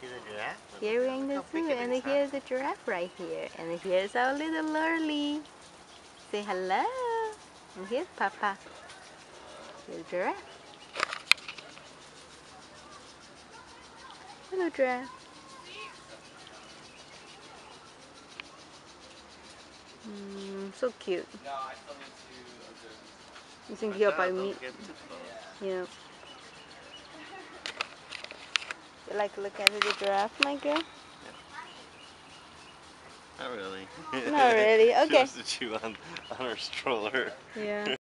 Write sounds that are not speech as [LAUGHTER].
see the giraffe? Here we're in the zoo, and is, huh? here's the giraffe right here, and here's our little lurly. Say hello. And here's Papa. Here's giraffe. Hello, giraffe. Mm, so cute. No, I still need to observe. You think Watch you're out, by me? get too close. Yeah. You like to look at the giraffe, my girl? Not really. Not really, [LAUGHS] she okay. wants to chew on, on her stroller. Yeah.